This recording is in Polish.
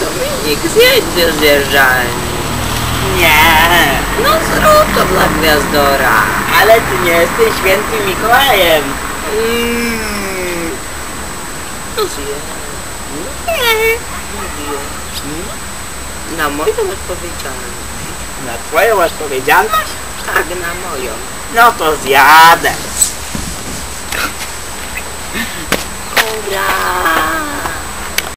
Dominik, zjedź ze zjeżdżalni. Nie, No zrób to dla Gwiazdora. ale ty nie jesteś świętym Mikołajem. Mm. No zjedź. Nie. Na moją odpowiedzialność. Na twoją odpowiedzialność? Tak, na moją. No to zjadę. Dobra.